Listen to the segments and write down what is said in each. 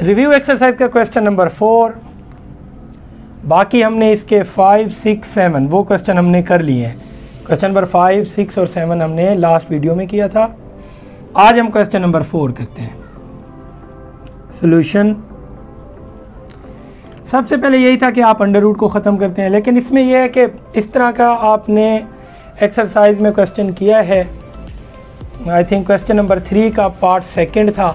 Review exercise का question number four बाकी हमने इसके फाइव सिक्स सेवन वो क्वेश्चन हमने कर लिए हैं. क्वेश्चन नंबर फाइव सिक्स और सेवन हमने लास्ट वीडियो में किया था. आज हम क्वेश्चन नंबर फोर करते हैं. सोल्यूशन सबसे पहले यही था कि आप अंडर रूट को ख़त्म करते हैं, लेकिन इसमें यह है कि इस तरह का आपने एक्सरसाइज में क्वेश्चन किया है. I think question number three का पार्ट सेकंड था.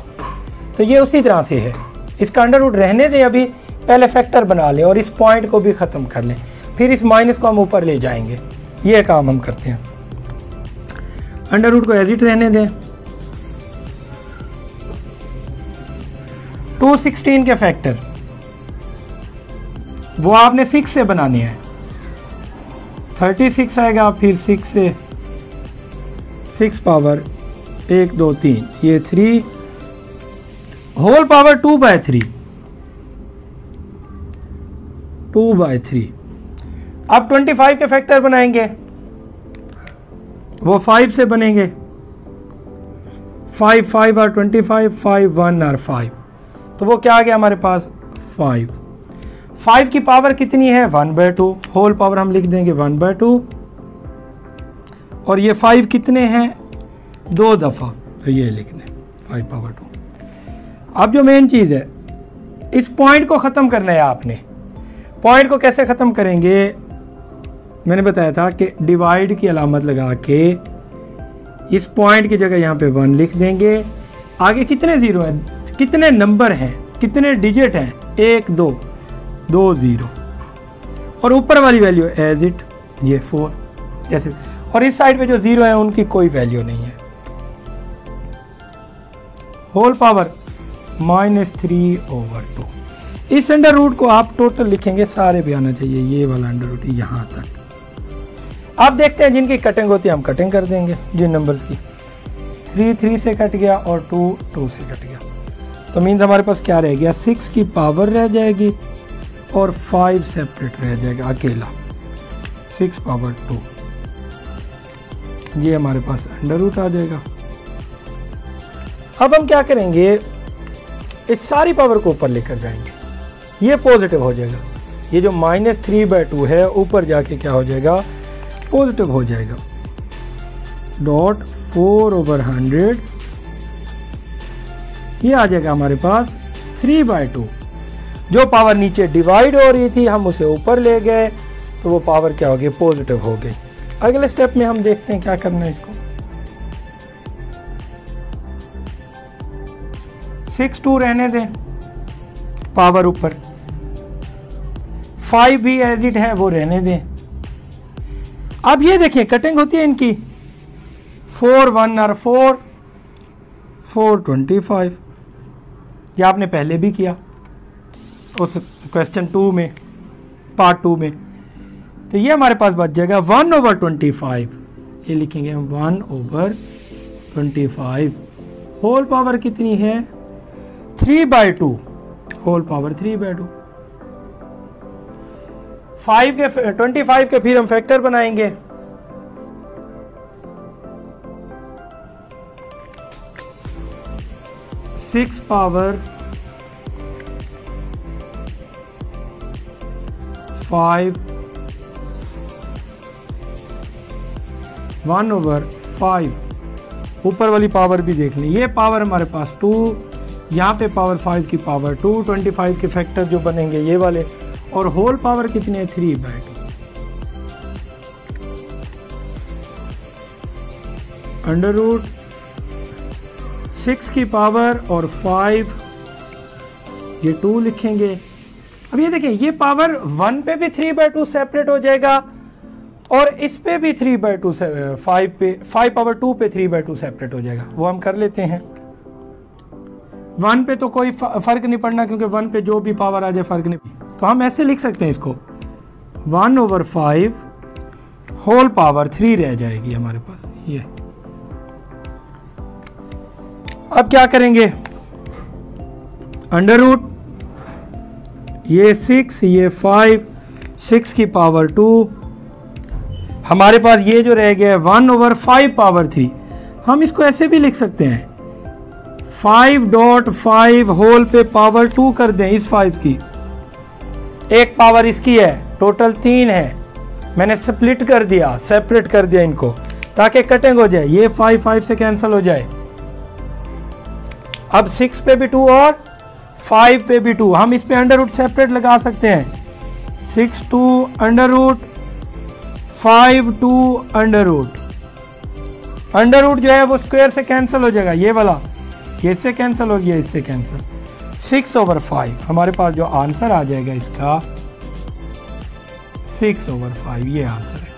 तो ये उसी तरह से है. इसका अंडर रूट रहने दें अभी, पहले फैक्टर बना लें और इस पॉइंट को भी ख़त्म कर लें। फिर इस माइनस को हम ऊपर ले जाएँगे। ये काम हम करते हैं। अंडर रूट को एजिट रहने दें। 216 के फैक्टर वो आपने सिक्स से बनाने हैं। 36 आएगा, फिर सिक्स से सिक्स पावर एक, दो, तीन। ये three whole power two by three two by three अब 25 के फैक्टर बनाएँगे। वो फाइव से बनेंगे। फाइव फाइव और ट्वेंटी फाइव फाइव वन और फाइव तो वो क्या आ गया हमारे पास? फाइव फाइव की पावर कितनी है? One by two whole power हम लिख देंगे वन बाय टू और ये फाइव कितने हैं? दो दफ़ा। तो ये लिख दें। फाइव पावर टू अब जो मेन चीज़ है, इस पॉइंट को ख़त्म करना है आपने। पॉइंट को कैसे ख़त्म करेंगे? मैंने बताया था कि डिवाइड की अलामत लगा के इस पॉइंट की जगह यहाँ पे वन लिख देंगे। आगे कितने ज़ीरो हैं? कितने नंबर हैं? कितने डिजिट हैं? एक, दो। दो ज़ीरो और ऊपर वाली वैल्यू एज इट ये फोर जैसे और इस साइड पे जो ज़ीरो है, उनकी कोई वैल्यू नहीं है। Whole power minus three over two इस अंडर रूट को आप टोटल लिखेंगे, सारे भी आना चाहिए ये वाला अंडर रूट यहाँ तक। आप देखते हैं जिनकी कटिंग होती है, हम कटिंग कर देंगे जिन नंबर्स की। थ्री थ्री से कट गया और टू टू से कट गया। तो मीन्स हमारे पास क्या रह गया? सिक्स की पावर रह जाएगी और फाइव सेपरेट रह जाएगा अकेला। सिक्स पावर टू ये हमारे पास अंडर रूट आ जाएगा। अब हम क्या करेंगे? इस सारी पावर को ऊपर लेकर जाएँगे। ये पॉजिटिव हो जाएगा। ये जो माइनस थ्री बाय टू है, ऊपर जाके क्या हो जाएगा? पॉजिटिव हो जाएगा। डॉट फोर ओवर हंड्रेड ये आ जाएगा हमारे पास थ्री बाय टू जो पावर नीचे डिवाइड हो रही थी, हम उसे ऊपर ले गए तो वो पावर क्या हो गई? पॉजिटिव हो गई। अगले स्टेप में हम देखते हैं क्या करना है इसको। सिक्स टू रहने दें। पावर ऊपर। फाइव भी एज इट है, वो रहने दें। अब ये देखिए कटिंग होती है इनकी। फोर वन और फोर फोर ट्वेंटी फाइव ये आपने पहले भी किया। उस क्वेश्चन टू में पार्ट टू में। तो ये हमारे पास बच जाएगा। वन ओवर ट्वेंटी फाइव ये लिखेंगे हम one over twenty five whole power कितनी है? Three by two whole power three by two five के ट्वेंटी फाइव के फिर हम फैक्टर बनाएँगे। Six power five one over five ऊपर वाली पावर भी देख लें। ये पावर हमारे पास टू यहाँ पे पावर फाइव की पावर टू ट्वेंटी फाइव के फैक्टर जो बनेंगे, ये वाले। और होल पावर कितनी है? Three by two under root six की पावर और फाइव ये टू लिखेंगे। अब ये देखें, ये पावर वन पे भी थ्री बाय टू सेपरेट हो जाएगा और इस पे भी थ्री बाय टू फाइव पे फाइव पावर टू पे थ्री बाय टू सेपरेट हो जाएगा। वो हम कर लेते हैं। वन पे तो कोई फ़र्क नहीं पड़ना क्योंकि वन पे जो भी पावर आ जाए, फ़र्क नहीं। तो हम ऐसे लिख सकते हैं इसको। One over five whole power three रह जाएगी हमारे पास। ये। अब क्या करेंगे? अंडर रूट ये सिक्स ये फाइव सिक्स की पावर टू हमारे पास ये जो रह गया है one over five power three हम इसको ऐसे भी लिख सकते हैं। फाइव डॉट फाइव होल पे पावर टू कर दें इस फाइव की। एक पावर इसकी है टोटल तीन है। मैंने स्प्लिट कर दिया सेपरेट कर दिया इनको, ताकि कटिंग हो जाए। ये फाइव फाइव से कैंसिल हो जाए। अब सिक्स पे भी टू और फाइव पे भी टू हम इस पे अंडर रूट सेपरेट लगा सकते हैं। Six two under root five two under root under root जो है वो स्क्वायर से कैंसिल हो जाएगा, ये वाला। ये इससे कैंसिल हो गया इससे कैंसिल सिक्स ओवर फाइव हमारे पास जो आंसर आ जाएगा इसका सिक्स ओवर फाइव ये आंसर है.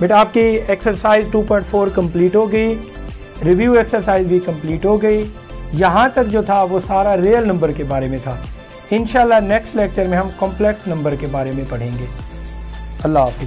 बेटा, आपकी एक्सरसाइज 2.4 कंप्लीट हो गई रिव्यू एक्सरसाइज भी कंप्लीट हो गई. यहाँ तक जो था, वो सारा रियल नंबर के बारे में था. इनशाला नेक्स्ट लेक्चर में हम कॉम्प्लेक्स नंबर के बारे में पढ़ेंगे. अल्लाह हाफिज.